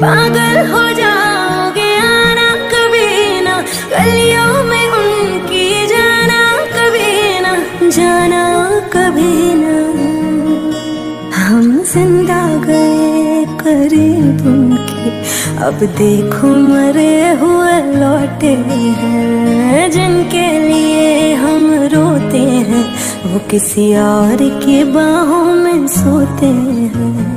पागल हो जाओगे आना कभी ना। गलियों में उनकी जाना कभी ना। जाना कभी ना। हम ज़िंदा गए करीब उनके। अब देखो मरे हुए लौटे हैं। जिनके लिए हम रोते हैं, वो किसी और की बाहों में सोते हैं।